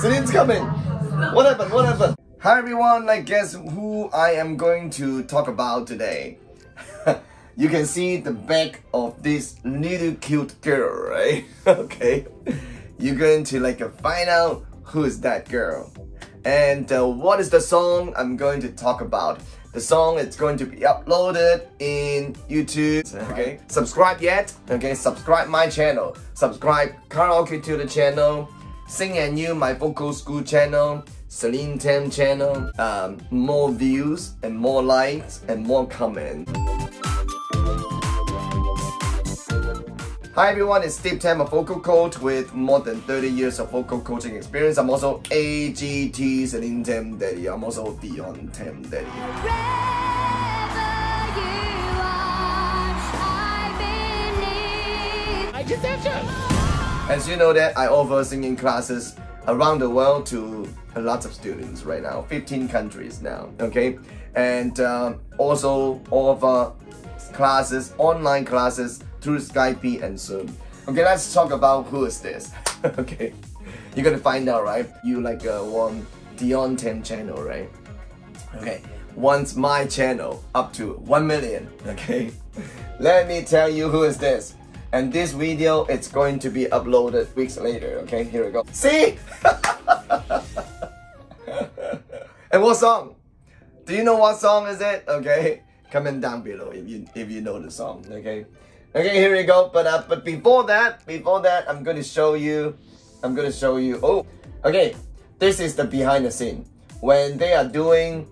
Celine's coming. What happened? What happened? Hi everyone, I guess who I am going to talk about today. you can see the back of this little cute girl, right? okay. You're going to like a find out who is that girl. And uh, what is the song I'm going to talk about. The song is going to be uploaded in YouTube. Okay, subscribe yet? Okay, subscribe my channel. Subscribe KaraokeTutor channel. Sing and You, my vocal school channel. Celine Tam channel. Um, more views and more likes and more comments. Hi everyone, it's Steve Tam, a vocal coach with more than 30 years of vocal coaching experience. I'm also AGT Celine Tam Daddy. I'm also Dion Tam Daddy. As you know that I offer singing classes around the world to a lot of students right now, 15 countries now, okay? And uh, also offer classes, online classes through Skype and Zoom. Okay, let's talk about who is this. okay, you're gonna find out, right? You like uh, one Dion Tam channel, right? Okay, once my channel up to 1 million, okay? Let me tell you who is this. And this video, it's going to be uploaded weeks later, okay? Here we go. See? and what song? Do you know what song is it? Okay, comment down below if you if you know the song, okay? Okay, here we go. But uh, but before that, before that, I'm gonna show you. I'm gonna show you. Oh, okay. This is the behind the scene when they are doing.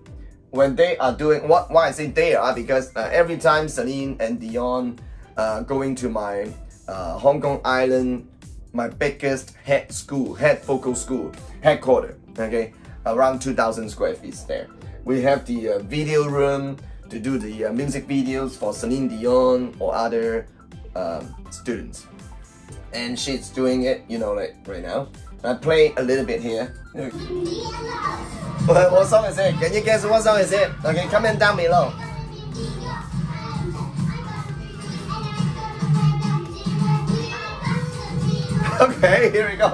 When they are doing what? Why I say they are because uh, every time Celine and Dion uh, going to my uh, Hong Kong Island, my biggest head school, head vocal school, headquarter. Okay, around 2,000 square feet there. We have the uh, video room to do the uh, music videos for Celine Dion or other um, students. And she's doing it, you know, like right now. I play a little bit here. what, what song is it? Can you guess what song is it? Okay, comment down below. Okay, here we go.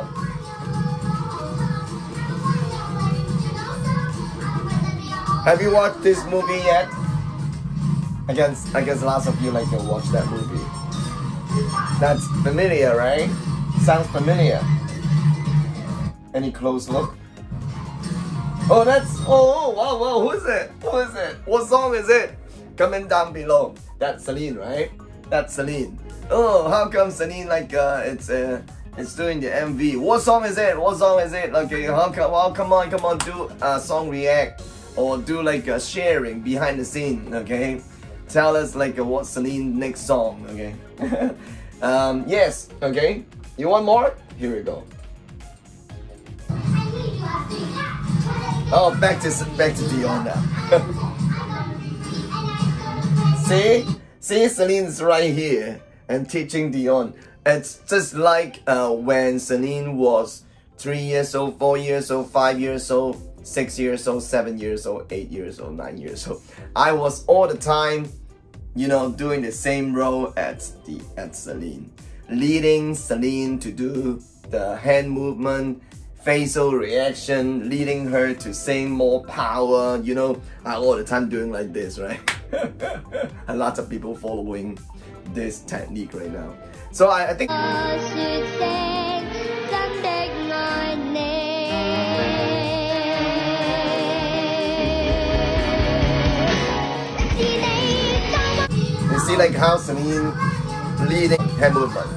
Have you watched this movie yet? I guess I guess lots of you like to watch that movie. That's familiar, right? Sounds familiar. Any close look? Oh, that's oh wow wow. Who is it? Who is it? What song is it? Comment down below. That's Celine, right? That's Celine. Oh, how come Celine like uh, it's uh, it's doing the MV? What song is it? What song is it? Okay, how come? Well, come on, come on, do a song react or do like a sharing behind the scene. Okay tell us like what Celine next song, okay? um, yes, okay. You want more? Here we go. Oh, back to back to Dion now. See, see, Celine's right here and teaching Dion. It's just like uh, when Celine was three years old, four years old, five years old six years old, seven years old, eight years old, nine years old. I was all the time, you know, doing the same role at the at Celine, leading Celine to do the hand movement, facial reaction, leading her to sing more power. You know, I all the time doing like this, right? A lot of people following this technique right now. So I, I think. see like how Celine leading hand movement.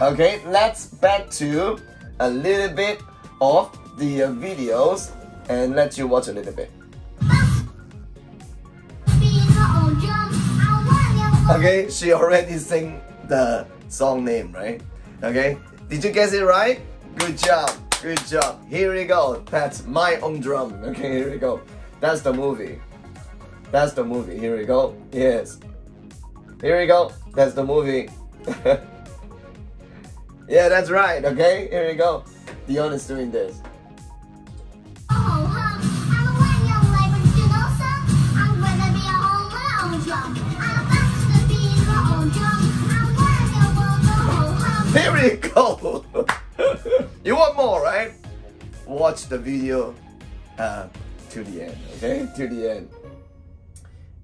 Okay, let's back to a little bit of the videos and let you watch a little bit. Okay, she already sing the song name, right? Okay, did you guess it right? Good job, good job. Here we go. That's my own drum. Okay, here we go. That's the movie. That's the movie. Here we go. Yes. Here we go. That's the movie. yeah, that's right. Okay, here we go. Dion is doing this. Here go. You want more, right? Watch the video uh, to the end, okay? To the end.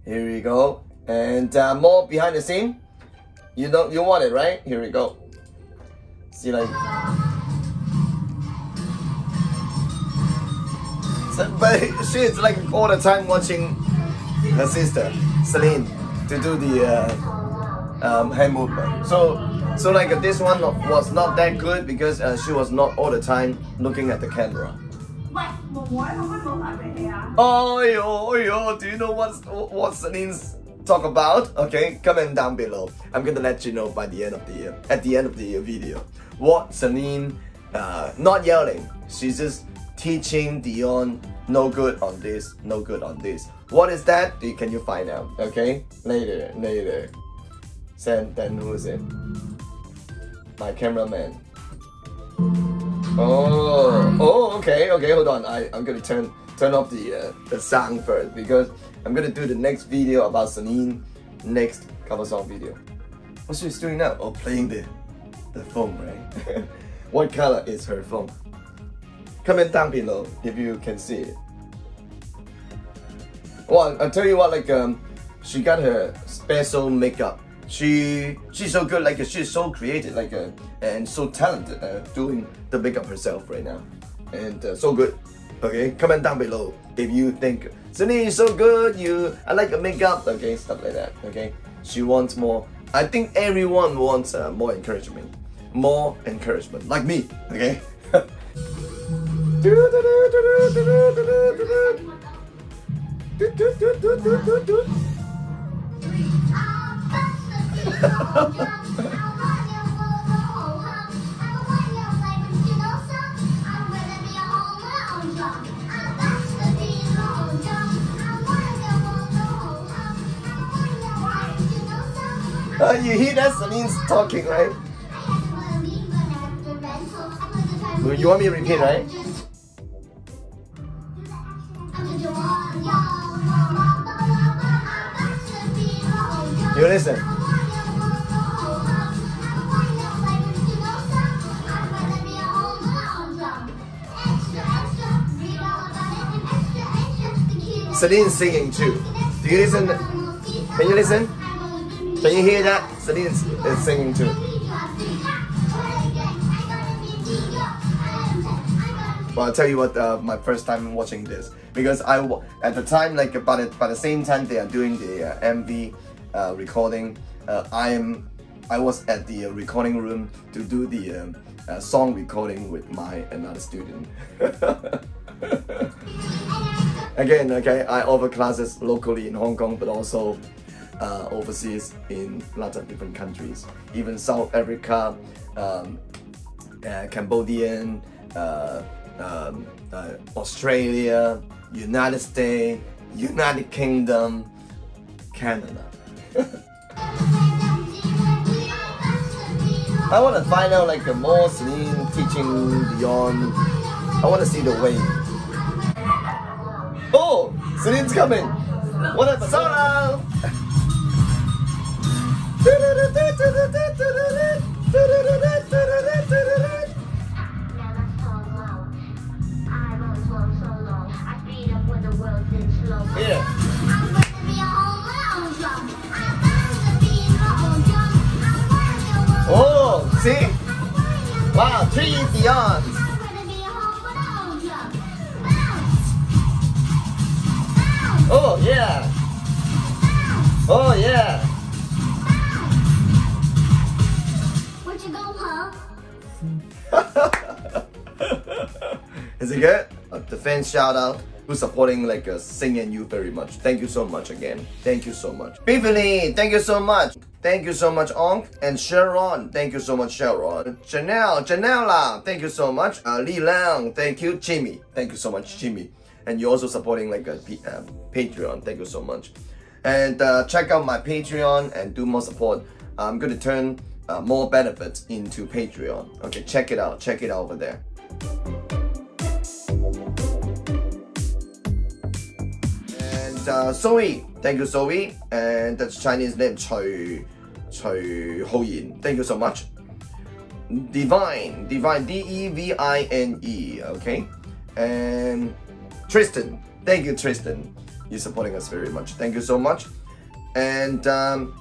Here we go. And uh, more behind the scene. You don't you want it, right? Here we go. See like so, but she's like all the time watching her sister, Celine, to do the uh, um, hand movement. So so like this one was not that good because uh, she was not all the time looking at the camera. Oh yo, yo, do you know what's what Celine's talk about? Okay, comment down below. I'm gonna let you know by the end of the year, at the end of the video, what Celine, uh, not yelling, she's just teaching Dion no good on this, no good on this. What is that? Can you find out? Okay, later, later. Then, then who is it? My cameraman. Oh, oh, okay, okay. Hold on. I I'm gonna turn turn off the uh, the sound first because I'm gonna do the next video about Celine next cover song video. What's she doing now? Oh, playing the the phone, right? what color is her phone? Comment down below if you can see it. Well, I'll tell you what, like um, she got her special makeup she she's so good like she's so creative like uh, and so talented uh, doing the makeup herself right now. And uh, so good. Okay comment down below if you think Celine is so good you I like the makeup okay stuff like that okay? She wants more I think everyone wants uh, more encouragement more encouragement like me okay Uh, you hear that Celine's talking, right? Well, You want me to repeat, right? You listen. Celine singing too. Do you listen? Can you listen? Can you hear that? Celine is singing too. Well, I'll tell you what. Uh, my first time watching this because I at the time like by the, by the same time they are doing the uh, MV uh, recording. Uh, I am I was at the uh, recording room to do the um, uh, song recording with my another student. Again, okay, I offer classes locally in Hong Kong, but also uh, overseas in lots of different countries, even South Africa, um, uh, Cambodian, uh, um, uh, Australia, United States, United Kingdom, Canada. I want to find out like the more Celine teaching Dion. I want to see the way. Oh, Celine's coming. What up, Solo? Yeah. Oh, see? Wow, three Dions. Oh yeah. Oh yeah. Where'd you go, huh? Is it good? Uh, the fans shout out who's supporting like uh, Sing and you very much. Thank you so much again. Thank you so much. Beverly, thank you so much. Thank you so much, Onk. And Sharon, thank you so much, Sharon. Janelle, Janella, thank you so much. Uh, Li Lang, thank you. Jimmy, thank you so much, Jimmy and you're also supporting like a uh, Patreon. Thank you so much. And uh, check out my Patreon and do more support. I'm going to turn uh, more benefits into Patreon. Okay, check it out. Check it out over there. And uh, Zoe, thank you Zoe. And that's Chinese name Chui Chui Hou Yin. Thank you so much. Divine, Divine, D E V I N E, okay? And Tristan, thank you, Tristan. You're supporting us very much. Thank you so much. And um,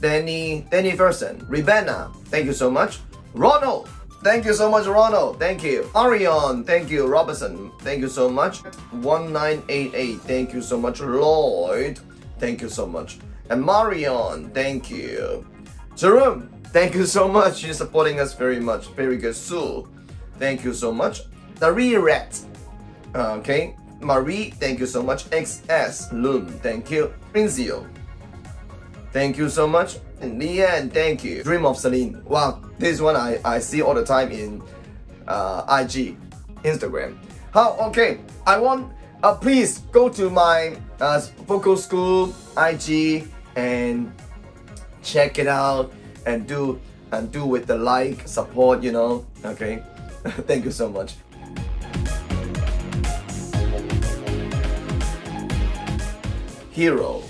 Danny, Danny Verson, Rebecca, thank you so much. Ronald, thank you so much, Ronald. Thank you. Arion, thank you. Robinson, thank you so much. 1988, thank you so much. Lloyd, thank you so much. And Marion, thank you. Jerome, thank you so much. You're supporting us very much. Very good. Sue, thank you so much. The Rat, okay. Marie, thank you so much. XS, Loom, thank you. Prinzio, thank you so much. And Leanne, thank you. Dream of Celine. Wow, this one I, I see all the time in uh, IG, Instagram. How, okay, I want, uh, please go to my uh, vocal school IG and check it out and do and do with the like support you know okay thank you so much. Hero.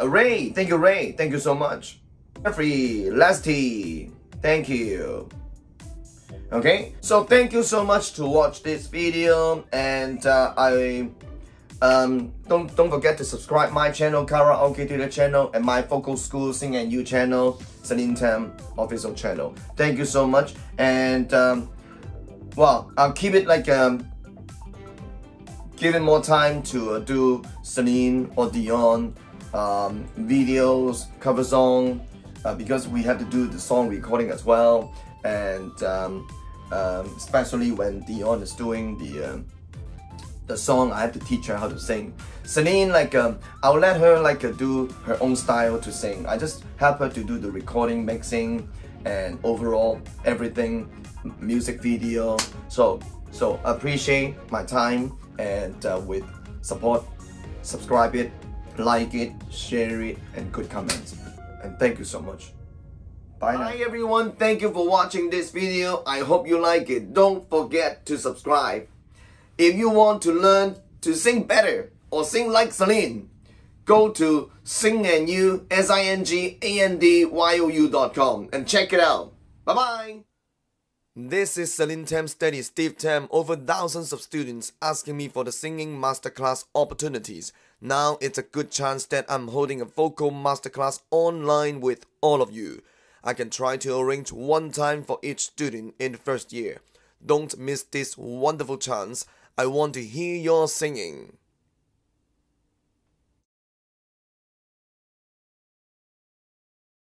Uh, ray thank you ray. Thank you so much. Jeffrey lesty thank you. Okay so thank you so much to watch this video and uh, i um, don't don't forget to subscribe my channel, Karaoke the channel, and my Vocal School Sing and You channel, Celine Tam official channel. Thank you so much, and um, well, I'll keep it like um, giving more time to uh, do Celine or Dion um, videos, cover song, uh, because we have to do the song recording as well, and um, um, especially when Dion is doing the um, the song, I have to teach her how to sing. Celine, like, um, I'll let her like uh, do her own style to sing. I just help her to do the recording, mixing, and overall everything, music video. So, so appreciate my time and uh, with support, subscribe it, like it, share it, and good comments. And thank you so much. Bye now. Hi everyone, thank you for watching this video. I hope you like it. Don't forget to subscribe. If you want to learn to sing better or sing like Celine, go to singandyou, S-I-N-G-A-N-D-Y-O-U dot com and check it out. Bye-bye. This is Celine Tam's Daddy Steve Tam. Over thousands of students asking me for the singing masterclass opportunities. Now it's a good chance that I'm holding a vocal masterclass online with all of you. I can try to arrange one time for each student in the first year. Don't miss this wonderful chance. I want to hear your singing.